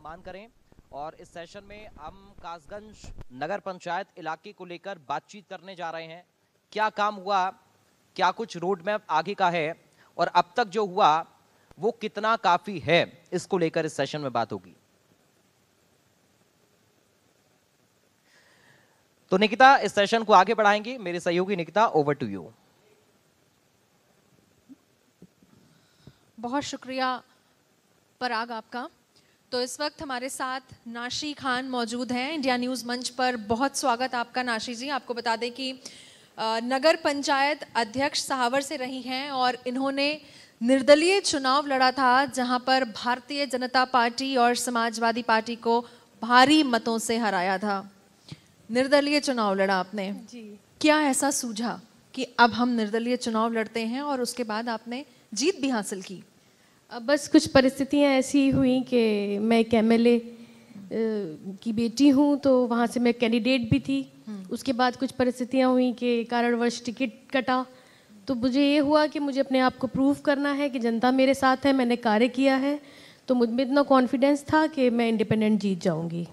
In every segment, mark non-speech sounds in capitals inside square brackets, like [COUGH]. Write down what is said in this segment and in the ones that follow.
सम्मान करें। और इस सेशन में हम कासगंज नगर पंचायत इलाके को लेकर बातचीत करने जा रहे हैं। क्या काम हुआ? क्या कुछ रोड मैप आगे का है? और अब तक जो हुआ, वो कितना काफ़ी है? इसको लेकर इस सेशन में बात होगी। तो निकिता, इस सेशन को आगे बढ़ाएँगी। मेरे सहयोगी निकिता ओवर टू यू बहुत शुक्रिया पराग आपका। तो इस वक्त हमारे साथ नाशी खान मौजूद हैं। इंडिया न्यूज़ मंच पर बहुत स्वागत आपका नाशी जी। आपको बता दें कि नगर पंचायत अध्यक्ष सहावर से रही हैं और इन्होंने निर्दलीय चुनाव लड़ा था जहाँ पर भारतीय जनता पार्टी और समाजवादी पार्टी को भारी मतों से हराया था। निर्दलीय चुनाव लड़ा आपने। जी। क्या ऐसा सूझा कि अब हम निर्दलीय चुनाव लड़ते हैं और उसके बाद आपने जीत भी हासिल की? अब बस कुछ परिस्थितियाँ ऐसी हुई कि मैं एक एमएलए की बेटी हूँ तो वहाँ से मैं कैंडिडेट भी थी। हम्म। उसके बाद कुछ परिस्थितियाँ हुई कि कारणवश टिकट कटा। तो मुझे ये हुआ कि मुझे अपने आप को प्रूव करना है कि जनता मेरे साथ है मैंने कार्य किया है। तो मुझमें इतना कॉन्फिडेंस था कि मैं इंडिपेंडेंट जीत जाऊँगी।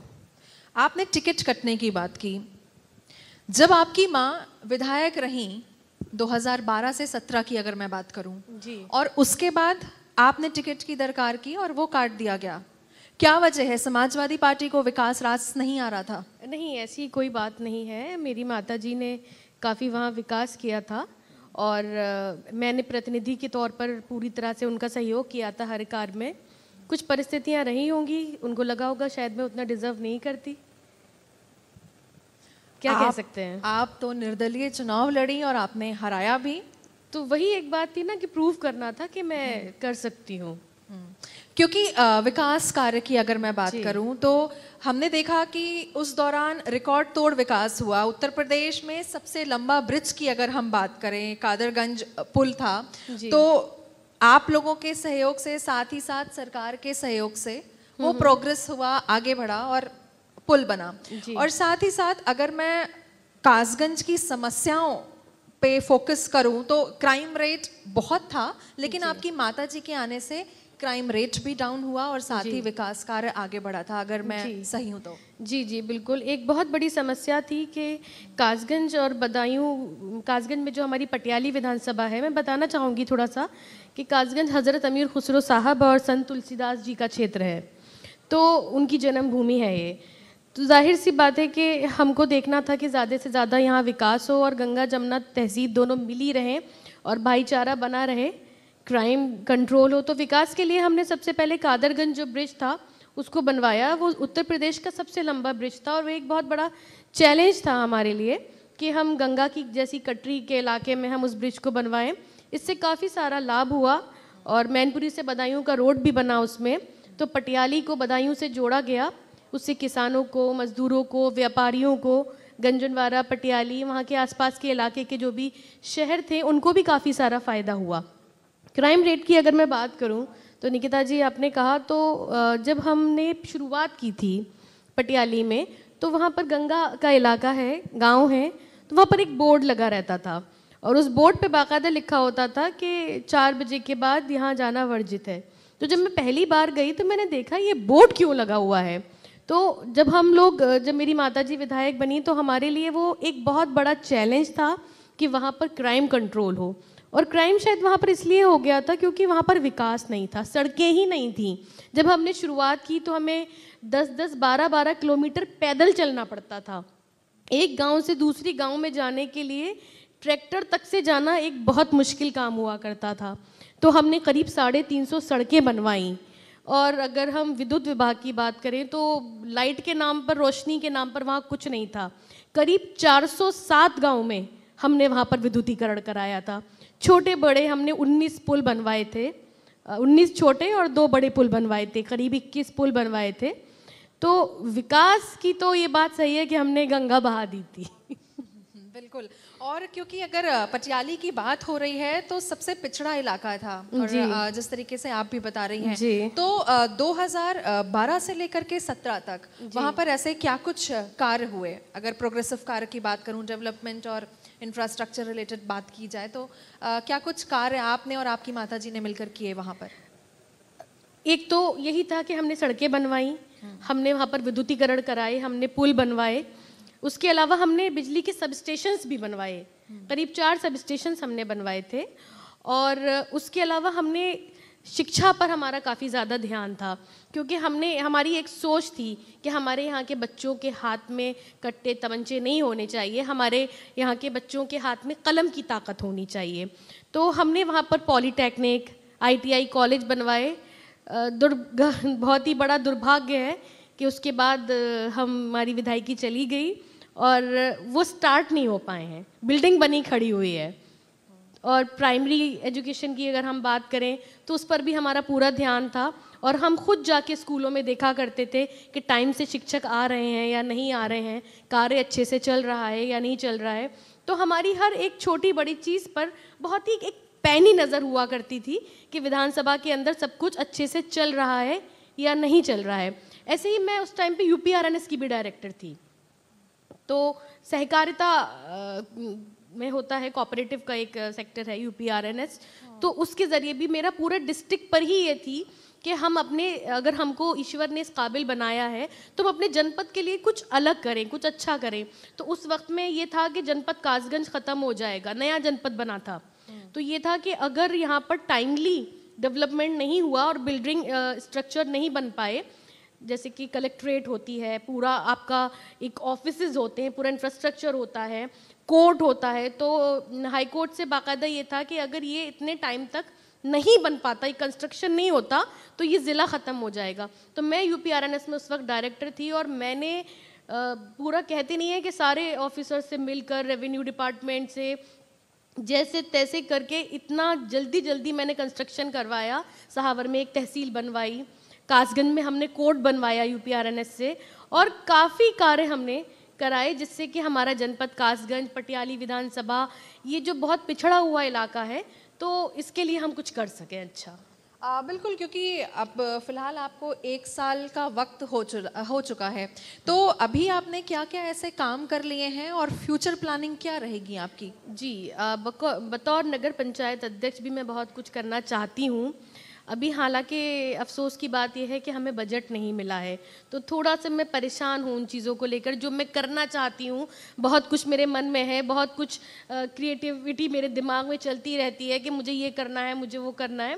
आपने टिकट कटने की बात की। जब आपकी माँ विधायक रही 2012 से 17 की अगर मैं बात करूँ जी। और उसके बाद आपने टिकट की दरकार की और वो काट दिया गया। क्या वजह है? समाजवादी पार्टी को विकास रास नहीं आ रहा था। नहीं ऐसी कोई बात नहीं है। मेरी माता जी ने काफ़ी वहाँ विकास किया था और आ, मैंने प्रतिनिधि के तौर पर पूरी तरह से उनका सहयोग किया था हर कार्य में। कुछ परिस्थितियाँ रही होंगी उनको लगा होगा शायद मैं उतना डिजर्व नहीं करती। क्या आप, कह सकते हैं? आप तो निर्दलीय चुनाव लड़ी और आपने हराया भी। तो वही एक बात थी ना कि प्रूव करना था कि मैं हम्म। कर सकती हूँ। हम्म। क्योंकि विकास कार्य की अगर मैं बात करूँ तो हमने देखा कि उस दौरान रिकॉर्ड तोड़ विकास हुआ। उत्तर प्रदेश में सबसे लंबा ब्रिज की अगर हम बात करें कादरगंज पुल था। तो आप लोगों के सहयोग से साथ ही साथ सरकार के सहयोग से वो प्रोग्रेस हम्म, हुआ आगे बढ़ा और पुल बना। और साथ ही साथ अगर मैं कासगंज की समस्याओं पे फोकस करूँ तो क्राइम रेट बहुत था लेकिन आपकी माता जी के आने से क्राइम रेट भी डाउन हुआ और साथ ही विकास कार्य आगे बढ़ा था अगर मैं सही हूँ तो। जी जी बिल्कुल। एक बहुत बड़ी समस्या थी कि कासगंज और बदायूं कासगंज में जो हमारी पटियाली विधानसभा है मैं बताना चाहूँगी थोड़ा सा कि कासगंज हज़रत अमीर खुसरो साहब और संत तुलसीदास जी का क्षेत्र है। तो उनकी जन्मभूमि है ये। तो ज़ाहिर सी बात है कि हमको देखना था कि ज़्यादा से ज़्यादा यहाँ विकास हो और गंगा जमुना तहजीब दोनों मिली रहें और भाईचारा बना रहे क्राइम कंट्रोल हो तो विकास के लिए हमने सबसे पहले कादरगंज जो ब्रिज था, उसको बनवाया। वो उत्तर प्रदेश का सबसे लंबा ब्रिज था और वो एक बहुत बड़ा चैलेंज था हमारे लिए कि हम गंगा की जैसी कटरी के इलाके में हम उस ब्रिज को बनवाएँ। इससे काफ़ी सारा लाभ हुआ और मैनपुरी से बदायूं का रोड भी बना उसमें। तो पटियाली को बदायूं से जोड़ा गया उससे किसानों को, मज़दूरों को, व्यापारियों को, गंजनवाड़ा, पटियाली, वहाँ के आसपास के इलाके के जो भी शहर थे, उनको भी काफ़ी सारा फ़ायदा हुआ। क्राइम रेट की अगर मैं बात करूँ तो निकिता जी, आपने कहा तो जब हमने शुरुआत की थी पटियाली में तो वहाँ पर गंगा का इलाका है, गाँव है तो वहाँ पर एक बोर्ड लगा रहता था। और उस बोर्ड पे बाकायदा लिखा होता था कि चार बजे के बाद यहाँ जाना वर्जित है। तो जब मैं पहली बार गई तो मैंने देखा, ये बोर्ड क्यों लगा हुआ है? तो जब हम लोग जब मेरी माता जी विधायक बनी तो हमारे लिए वो एक बहुत बड़ा चैलेंज था कि वहाँ पर क्राइम कंट्रोल हो। और क्राइम शायद वहाँ पर इसलिए हो गया था क्योंकि वहाँ पर विकास नहीं था, सड़कें ही नहीं थी। जब हमने शुरुआत की तो हमें 10-10 12-12 किलोमीटर पैदल चलना पड़ता था। एक गाँव से दूसरी गाँव में जाने के लिए ट्रैक्टर तक से जाना एक बहुत मुश्किल काम हुआ करता था। तो हमने करीब साढ़े तीन सौ सड़कें बनवाई। और अगर हम विद्युत विभाग की बात करें तो लाइट के नाम पर, रोशनी के नाम पर वहाँ कुछ नहीं था। करीब 407 गाँव में हमने वहाँ पर विद्युतीकरण कराया था। छोटे बड़े हमने 19 पुल बनवाए थे। 19 छोटे और दो बड़े पुल बनवाए थे। करीब 21 पुल बनवाए थे। तो विकास की तो ये बात सही है कि हमने गंगा बहा दी थी। बिल्कुल। और क्योंकि अगर पटियाली की बात हो रही है तो सबसे पिछड़ा इलाका था। और जिस तरीके से आप भी बता रही हैं। तो 2012 से लेकर के 17 तक वहाँ पर ऐसे क्या कुछ कार्य हुए? अगर प्रोग्रेसिव कार्य की बात करूँ डेवलपमेंट और इंफ्रास्ट्रक्चर रिलेटेड बात की जाए तो क्या कुछ कार्य आपने और आपकी माता जी ने मिलकर किए वहाँ पर? एक तो यही था कि हमने सड़कें बनवाई हमने वहाँ पर विद्युतीकरण कराए हमने पुल बनवाए उसके अलावा हमने बिजली के सब स्टेशंस भी बनवाए। करीब चार सब स्टेशंस हमने बनवाए थे। और उसके अलावा हमने शिक्षा पर हमारा काफ़ी ज़्यादा ध्यान था, क्योंकि हमने, हमारी एक सोच थी कि हमारे यहाँ के बच्चों के हाथ में कट्टे तमंचे नहीं होने चाहिए, हमारे यहाँ के बच्चों के हाथ में कलम की ताकत होनी चाहिए। तो हमने वहाँ पर पॉलीटेक्निक, आईटीआई कॉलेज बनवाए। दुर्ग, [LAUGHS] बहुत ही बड़ा दुर्भाग्य है कि उसके बाद हम हमारी विधायकी चली गई और वो स्टार्ट नहीं हो पाए हैं। बिल्डिंग बनी खड़ी हुई है। और प्राइमरी एजुकेशन की अगर हम बात करें तो उस पर भी हमारा पूरा ध्यान था और हम खुद जाके स्कूलों में देखा करते थे कि टाइम से शिक्षक आ रहे हैं या नहीं आ रहे हैं, कार्य अच्छे से चल रहा है या नहीं चल रहा है। तो हमारी हर एक छोटी बड़ी चीज़ पर बहुत ही एक पैनी नज़र हुआ करती थी कि विधानसभा के अंदर सब कुछ अच्छे से चल रहा है या नहीं चल रहा है। ऐसे ही मैं उस टाइम पे यूपीआरएनएस की भी डायरेक्टर थी। तो सहकारिता में होता है कोऑपरेटिव का एक सेक्टर है यूपीआरएनएस तो उसके ज़रिए भी मेरा पूरा डिस्ट्रिक्ट पर ही ये थी कि हम अपने अगर हमको ईश्वर ने इस काबिल बनाया है तो हम अपने जनपद के लिए कुछ अलग करें कुछ अच्छा करें। तो उस वक्त में ये था कि जनपद कासगंज ख़त्म हो जाएगा नया जनपद बना था। तो ये था कि अगर यहाँ पर टाइमली डेवलपमेंट नहीं हुआ और बिल्डिंग स्ट्रक्चर नहीं बन पाए जैसे कि कलेक्ट्रेट होती है, पूरा आपका एक ऑफ़िस होते हैं, पूरा इंफ्रास्ट्रक्चर होता है कोर्ट होता है तो हाई कोर्ट से बाकायदा ये था कि अगर ये इतने टाइम तक नहीं बन पाता, ये कंस्ट्रक्शन नहीं होता तो ये ज़िला ख़त्म हो जाएगा। तो मैं यू पी में उस वक्त डायरेक्टर थी और मैंने पूरा कहते नहीं है कि सारे ऑफिसर से मिलकर रेवेन्यू डिपार्टमेंट से, जैसे तैसे करके इतना जल्दी जल्दी मैंने कंस्ट्रक्शन करवाया सहावर में एक तहसील बनवाई कासगंज में हमने कोर्ट बनवाया यूपी से और काफ़ी कार्य हमने कराए जिससे कि हमारा जनपद कासगंज पटियाली विधानसभा ये जो बहुत पिछड़ा हुआ इलाका है तो इसके लिए हम कुछ कर सकें अच्छा। आ, बिल्कुल क्योंकि अब फ़िलहाल आपको एक साल का वक्त हो चु हो चुका है। तो अभी आपने क्या क्या ऐसे काम कर लिए हैं और फ्यूचर प्लानिंग क्या रहेगी आपकी? जी बतौर नगर पंचायत अध्यक्ष भी मैं बहुत कुछ करना चाहती हूँ। अभी हालाँकि अफसोस की बात यह है कि हमें बजट नहीं मिला है। तो थोड़ा सा मैं परेशान हूँ उन चीज़ों को लेकर जो मैं करना चाहती हूँ। बहुत कुछ मेरे मन में है, बहुत कुछ क्रिएटिविटी मेरे दिमाग में चलती रहती है कि मुझे ये करना है, मुझे वो करना है।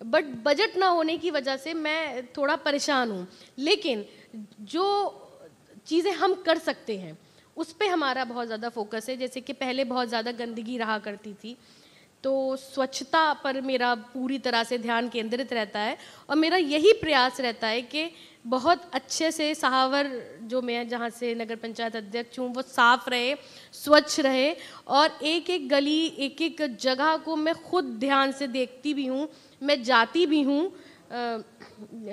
बट बजट ना होने की वजह से मैं थोड़ा परेशान हूँ। लेकिन जो चीज़ें हम कर सकते हैं, उस पर हमारा बहुत ज़्यादा फोकस है। जैसे कि पहले बहुत ज़्यादा गंदगी रहा करती थी। तो स्वच्छता पर मेरा पूरी तरह से ध्यान केंद्रित रहता है और मेरा यही प्रयास रहता है कि बहुत अच्छे से सहावर जो मैं जहाँ से नगर पंचायत अध्यक्ष हूँ, वो साफ़ रहे, स्वच्छ रहे और एक एक गली एक एक जगह को मैं खुद ध्यान से देखती भी हूँ, मैं जाती भी हूँ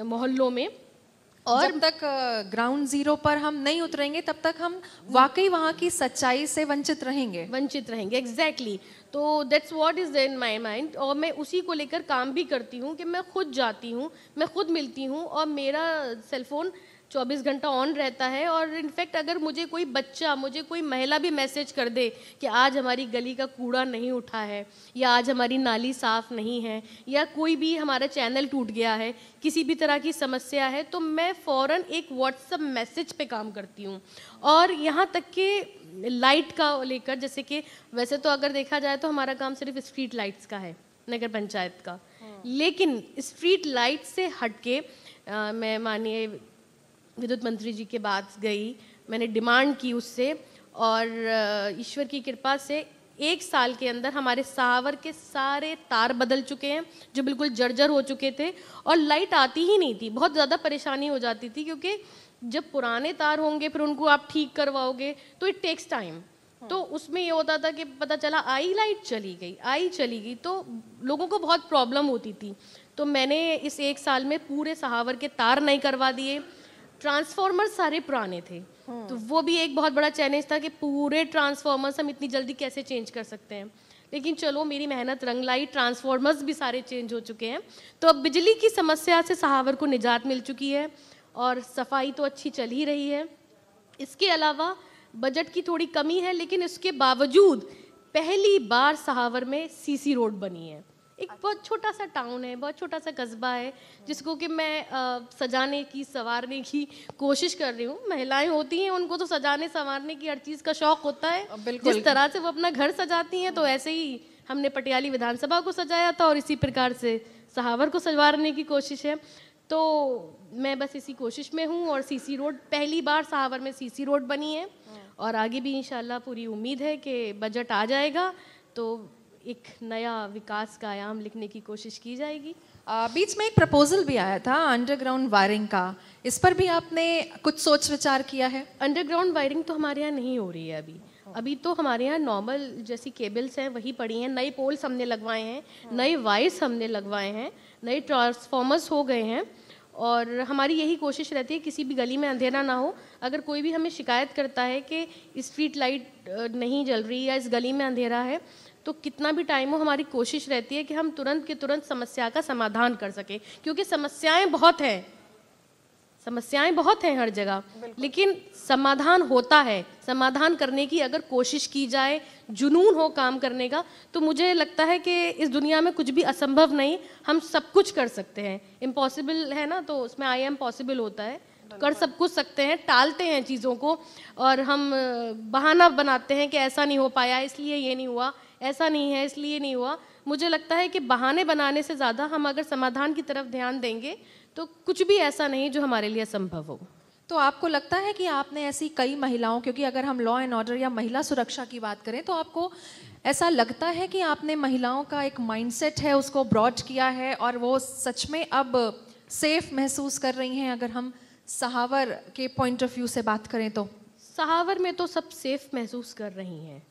मोहल्लों में। और जब तक ग्राउंड ज़ीरो पर हम नहीं उतरेंगे तब तक हम वाकई वहाँ की सच्चाई से वंचित रहेंगे वंचित रहेंगे एग्जैक्टली exactly. तो that's what is in my mind और मैं उसी को लेकर काम भी करती हूँ कि मैं खुद जाती हूँ मैं खुद मिलती हूँ और मेरा सेलफोन 24 घंटा ऑन रहता है और इनफैक्ट अगर मुझे कोई बच्चा मुझे कोई महिला भी मैसेज कर दे कि आज हमारी गली का कूड़ा नहीं उठा है या आज हमारी नाली साफ़ नहीं है या कोई भी हमारा चैनल टूट गया है किसी भी तरह की समस्या है तो मैं फ़ौर एक व्हाट्सअप मैसेज पे काम करती हूँ और यहाँ तक कि लाइट का लेकर जैसे कि वैसे तो अगर देखा जाए तो हमारा काम सिर्फ़ स्ट्रीट लाइट्स का है नगर पंचायत का हाँ। लेकिन स्ट्रीट लाइट से हटके मैं मानिए विद्युत मंत्री जी के बाद गई। मैंने डिमांड की उससे और ईश्वर की कृपा से एक साल के अंदर हमारे सहावर के सारे तार बदल चुके हैं जो बिल्कुल जर्जर हो चुके थे और लाइट आती ही नहीं थी। बहुत ज़्यादा परेशानी हो जाती थी क्योंकि जब पुराने तार होंगे फिर उनको आप ठीक करवाओगे तो इट टेक्स टाइम तो उसमें ये होता था कि पता चला आई लाइट चली गई आई चली गई तो लोगों को बहुत प्रॉब्लम होती थी। तो मैंने इस एक साल में पूरे सहावर के तार नहीं करवा दिए। ट्रांसफॉर्मर सारे पुराने थे। हाँ। तो वो भी एक बहुत बड़ा चैलेंज था कि पूरे ट्रांसफॉर्मर्स हम इतनी जल्दी कैसे चेंज कर सकते हैं। लेकिन चलो मेरी मेहनत रंग लाई ट्रांसफॉर्मर्स भी सारे चेंज हो चुके हैं। तो अब बिजली की समस्या से सहावर को निजात मिल चुकी है और सफ़ाई तो अच्छी चल ही रही है। इसके अलावा बजट की थोड़ी कमी है लेकिन इसके बावजूद पहली बार सहावर में सीसी रोड बनी है। एक बहुत छोटा सा टाउन है बहुत छोटा सा कस्बा है जिसको कि मैं आ, सजाने की संवारने की कोशिश कर रही हूँ। महिलाएँ होती हैं उनको तो सजाने संवारने की हर चीज़ का शौक होता है। जिस तरह से वो अपना घर सजाती हैं तो ऐसे ही हमने पटियाली विधानसभा को सजाया था और इसी प्रकार से सहावर को सजवारने की कोशिश है। तो मैं बस इसी कोशिश में हूँ और सीसी रोड पहली बार सहावर में सीसी रोड बनी है। और आगे भी इंशाल्लाह पूरी उम्मीद है कि बजट आ जाएगा। तो एक नया विकास का आयाम लिखने की कोशिश की जाएगी। आ, बीच में एक प्रपोजल भी आया था अंडरग्राउंड वायरिंग का। इस पर भी आपने कुछ सोच विचार किया है? अंडरग्राउंड वायरिंग तो हमारे यहाँ नहीं हो रही है अभी। अभी तो हमारे यहाँ नॉर्मल जैसी केबल्स हैं वही पड़ी हैं नए पोल्स हमने लगवाए हैं नए वायर्स हमने लगवाए हैं नए ट्रांसफॉर्मर्स हो गए हैं और हमारी यही कोशिश रहती है किसी भी गली में अंधेरा ना हो। अगर कोई भी हमें शिकायत करता है कि स्ट्रीट लाइट नहीं जल रही या इस गली में अंधेरा है तो कितना भी टाइम हो हमारी कोशिश रहती है कि हम तुरंत के तुरंत समस्या का समाधान कर सकें क्योंकि समस्याएँ बहुत हैं। समस्याएँ बहुत हैं हर जगह लेकिन समाधान होता है। समाधान करने की अगर कोशिश की जाए जुनून हो काम करने का तो मुझे लगता है कि इस दुनिया में कुछ भी असंभव नहीं हम सब कुछ कर सकते हैं। इम्पॉसिबल है ना तो उसमें आई एम पॉसिबल होता है। कर सब कुछ सकते हैं टालते हैं चीज़ों को और हम बहाना बनाते हैं कि ऐसा नहीं हो पाया इसलिए ये नहीं हुआ। ऐसा नहीं है इसलिए नहीं हुआ। मुझे लगता है कि बहाने बनाने से ज़्यादा हम अगर समाधान की तरफ़ ध्यान देंगे तो कुछ भी ऐसा नहीं जो हमारे लिए असंभव हो। तो आपको लगता है कि आपने ऐसी कई महिलाओं क्योंकि अगर हम लॉ एंड ऑर्डर या महिला सुरक्षा की बात करें तो आपको ऐसा लगता है कि आपने महिलाओं का एक माइंडसेट है उसको ब्रॉड किया है और वो सच में अब सेफ़ महसूस कर रही हैं? अगर हम सहावर के पॉइंट ऑफ़ व्यू से बात करें तो। सहावर में तो सब सेफ़ महसूस कर रही हैं।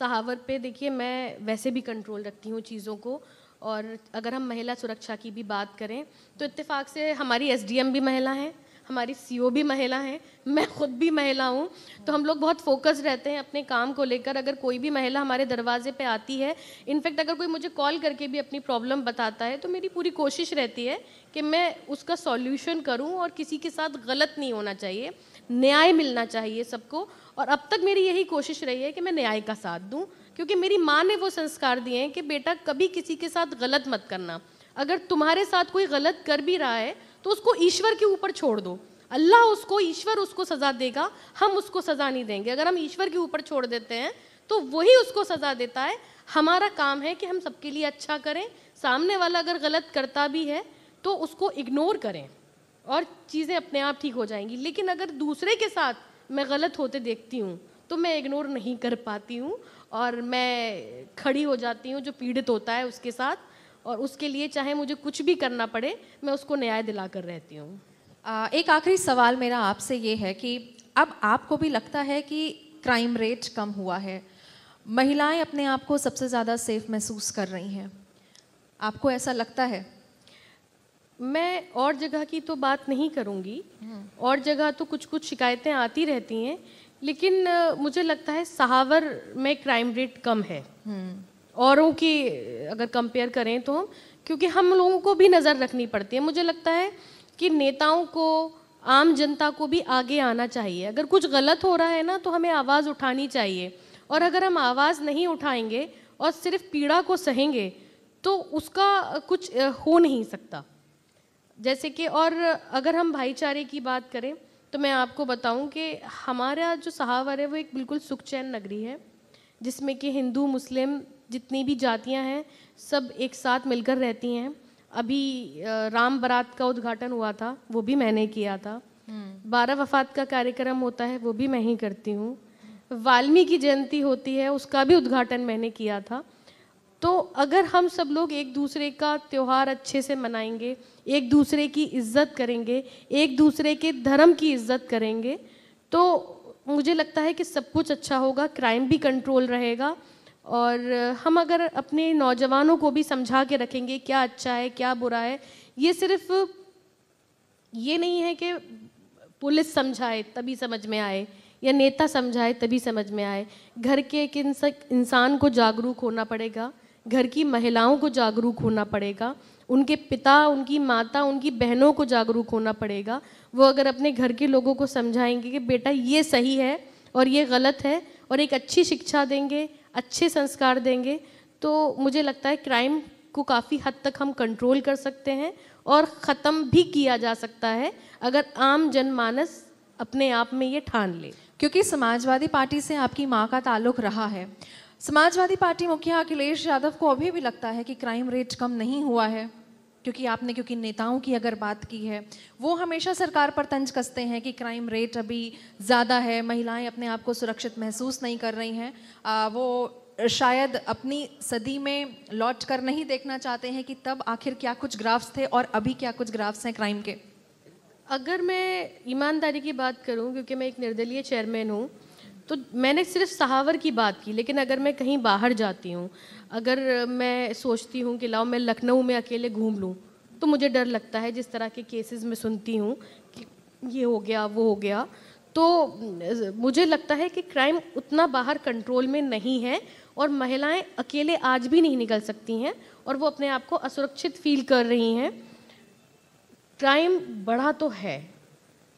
सहावर पे देखिए, मैं वैसे भी कंट्रोल रखती हूँ चीज़ों को और अगर हम महिला सुरक्षा की भी बात करें तो इत्तेफाक से हमारी एसडीएम भी महिला हैं, हमारी सीओ भी महिला हैं, मैं खुद भी महिला हूँ तो हम लोग बहुत फोकस रहते हैं अपने काम को लेकर। अगर कोई भी महिला हमारे दरवाजे पे आती है, इनफैक्ट अगर कोई मुझे कॉल करके भी अपनी प्रॉब्लम बताता है तो मेरी पूरी कोशिश रहती है कि मैं उसका सॉल्यूशन करूँ और किसी के साथ गलत नहीं होना चाहिए। न्याय मिलना चाहिए सबको। और अब तक मेरी यही कोशिश रही है कि मैं न्याय का साथ दूँ, क्योंकि मेरी माँ ने वो संस्कार दिए हैं कि बेटा कभी किसी के साथ गलत मत करना। अगर तुम्हारे साथ कोई गलत कर भी रहा है तो उसको ईश्वर के ऊपर छोड़ दो। अल्लाह उसको, ईश्वर उसको सज़ा देगा, हम उसको सज़ा नहीं देंगे। अगर हम ईश्वर के ऊपर छोड़ देते हैं तो वही उसको सज़ा देता है। हमारा काम है कि हम सबके लिए अच्छा करें। सामने वाला अगर गलत करता भी है तो उसको इग्नोर करें। और चीज़ें अपने आप ठीक हो जाएँगी। लेकिन अगर दूसरे के साथ मैं गलत होते देखती हूँ तो मैं इग्नोर नहीं कर पाती हूँ और मैं खड़ी हो जाती हूँ जो पीड़ित होता है उसके साथ और उसके लिए चाहे मुझे कुछ भी करना पड़े, मैं उसको न्याय दिला कर रहती हूँ। एक आखिरी सवाल मेरा आपसे ये है कि अब आपको भी लगता है कि क्राइम रेट कम हुआ है। महिलाएँ अपने आप को सबसे ज़्यादा सेफ़ महसूस कर रही हैं। आपको ऐसा लगता है? मैं और जगह की तो बात नहीं करूँगी। और जगह तो कुछ कुछ शिकायतें आती रहती हैं लेकिन मुझे लगता है सहावर में क्राइम रेट कम है। औरों की अगर कंपेयर करें तो क्योंकि हम लोगों को भी नज़र रखनी पड़ती है। मुझे लगता है कि नेताओं को आम जनता को भी आगे आना चाहिए। अगर कुछ गलत हो रहा है ना तो हमें आवाज़ उठानी चाहिए। और अगर हम आवाज़ नहीं उठाएँगे और सिर्फ़ पीड़ा को सहेंगे तो उसका कुछ हो नहीं सकता। जैसे कि और अगर हम भाईचारे की बात करें तो मैं आपको बताऊँ कि हमारा जो सहावर है वो एक बिल्कुल सुख चैन नगरी है जिसमें कि हिंदू मुस्लिम जितनी भी जातियाँ हैं सब एक साथ मिलकर रहती हैं। अभी राम बारात का उद्घाटन हुआ था वो भी मैंने किया था। हम्म। बारह वफात का कार्यक्रम होता है वो भी मैं ही करती हूँ। वाल्मीकि जयंती होती है उसका भी उद्घाटन मैंने किया था। तो अगर हम सब लोग एक दूसरे का त्यौहार अच्छे से मनाएँगे, एक दूसरे की इज़्ज़त करेंगे, एक दूसरे के धर्म की इज़्ज़त करेंगे तो मुझे लगता है कि सब कुछ अच्छा होगा, क्राइम भी कंट्रोल रहेगा। और हम अगर अपने नौजवानों को भी समझा के रखेंगे, क्या अच्छा है, क्या बुरा है, ये सिर्फ़ ये नहीं है कि पुलिस समझाए तभी समझ में आए, या नेता समझाए तभी समझ में आए। घर के एक इंसान को जागरूक होना पड़ेगा। घर की महिलाओं को जागरूक होना पड़ेगा, उनके पिता, उनकी माता, उनकी बहनों को जागरूक होना पड़ेगा। वो अगर अपने घर के लोगों को समझाएँगे कि बेटा ये सही है और ये गलत है और एक अच्छी शिक्षा देंगे, अच्छे संस्कार देंगे तो मुझे लगता है क्राइम को काफ़ी हद तक हम कंट्रोल कर सकते हैं और ख़त्म भी किया जा सकता है अगर आम जनमानस अपने आप में ये ठान ले। क्योंकि समाजवादी पार्टी से आपकी माँ का ताल्लुक रहा है। समाजवादी पार्टी मुखिया अखिलेश यादव को अभी भी लगता है कि क्राइम रेट कम नहीं हुआ है, क्योंकि आपने, क्योंकि नेताओं की अगर बात की है, वो हमेशा सरकार पर तंज कसते हैं कि क्राइम रेट अभी ज़्यादा है, महिलाएँ अपने आप को सुरक्षित महसूस नहीं कर रही हैं। वो शायद अपनी सदी में लौट कर नहीं देखना चाहते हैं कि तब आखिर क्या कुछ ग्राफ्स थे और अभी क्या कुछ ग्राफ्स हैं क्राइम के। अगर मैं ईमानदारी की बात करूँ, क्योंकि मैं एक निर्दलीय चेयरमैन हूँ तो मैंने सिर्फ़ सहावर की बात की, लेकिन अगर मैं कहीं बाहर जाती हूँ, अगर मैं सोचती हूँ कि लाओ मैं लखनऊ में अकेले घूम लूँ तो मुझे डर लगता है जिस तरह के केसेस में सुनती हूँ कि ये हो गया, वो हो गया। तो मुझे लगता है कि क्राइम उतना बाहर कंट्रोल में नहीं है और महिलाएँ अकेले आज भी नहीं निकल सकती हैं और वो अपने आप को असुरक्षित फील कर रही हैं। क्राइम बढ़ा तो है।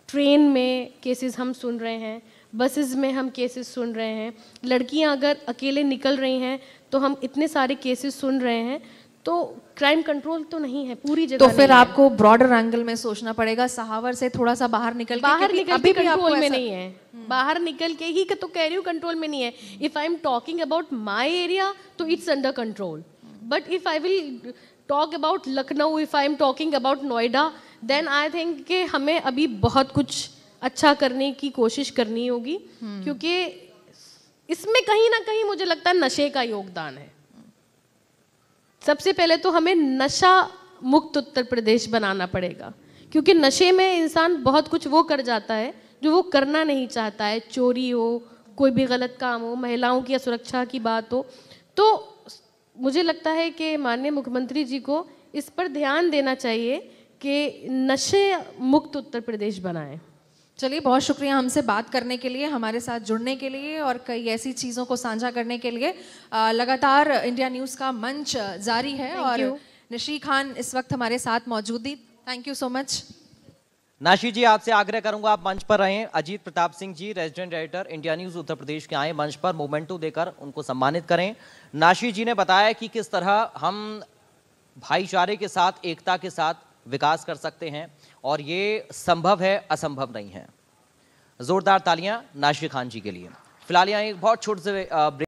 ट्रेन में केसेस हम सुन रहे हैं बसेस में हम केसेस सुन रहे हैं। लड़कियाँ अगर अकेले निकल रही हैं तो हम इतने सारे केसेस सुन रहे हैं तो क्राइम कंट्रोल तो नहीं है पूरी जगह तो फिर आपको ब्रॉडर एंगल में सोचना पड़ेगा सहावर से थोड़ा सा बाहर निकल बाहर निकल के कंट्रोल में नहीं है। हम्म। बाहर निकल के ही तो कह रही हूँ कंट्रोल में नहीं है। If I am talking about my area तो it's under control but if I will talk about Lucknow if I am talking about Noida then I think कि हमें अभी बहुत कुछ अच्छा करने की कोशिश करनी होगी हम्म। क्योंकि इसमें कहीं ना कहीं मुझे लगता है नशे का योगदान है। सबसे पहले तो हमें नशा मुक्त उत्तर प्रदेश बनाना पड़ेगा क्योंकि नशे में इंसान बहुत कुछ वो कर जाता है जो वो करना नहीं चाहता है। चोरी हो कोई भी गलत काम हो महिलाओं की असुरक्षा की बात हो तो मुझे लगता है कि माननीय मुख्यमंत्री जी को इस पर ध्यान देना चाहिए कि नशे मुक्त उत्तर प्रदेश बनाएँ। चलिए बहुत शुक्रिया हमसे बात करने के लिए हमारे साथ जुड़ने के लिए और कई ऐसी चीज़ों को साझा करने के लिए। लगातार इंडिया न्यूज़ का मंच जारी है और निशी खान इस वक्त हमारे साथ मौजूद थी थैंक यू सो मच नाशी जी आपसे आग्रह करूँगा आप मंच पर रहें। Ajit Pratap Singh ji resident editor India News Uttar Pradesh के आए मंच पर मोमेंटो देकर उनको सम्मानित करें। नाशी जी ने बताया कि किस तरह हम भाईचारे के साथ एकता के साथ विकास कर सकते हैं। और ये संभव है, असंभव नहीं है। जोरदार तालियाँ नाशिर खान जी के लिए। फ़िलहाल यहाँ एक बहुत छोटे से